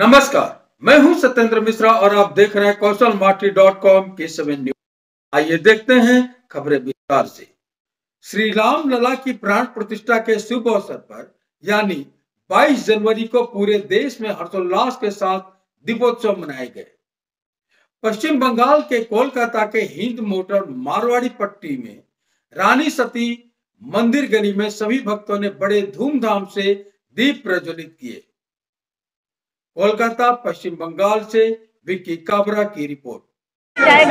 नमस्कार, मैं हूँ सत्येंद्र मिश्रा और आप देख रहे हैं कौशल माटी डॉट कॉम के सेवन न्यूज़। आइए देखते हैं खबरें विस्तार से। श्री राम लला की प्राण प्रतिष्ठा के शुभ अवसर पर, यानी 22 जनवरी को पूरे देश में हर्षोल्लास के साथ दीपोत्सव मनाए गए। पश्चिम बंगाल के कोलकाता के हिंद मोटर मारवाड़ी पट्टी में रानी सती मंदिर गली में सभी भक्तों ने बड़े धूमधाम से दीप प्रज्वलित किए। कोलकाता पश्चिम बंगाल से विक्की काबरा की रिपोर्ट। जय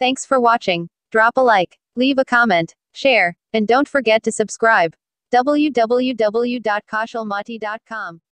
Thanks for watching. Drop a like, leave a comment, share, and don't forget to subscribe. www.kashalmati.com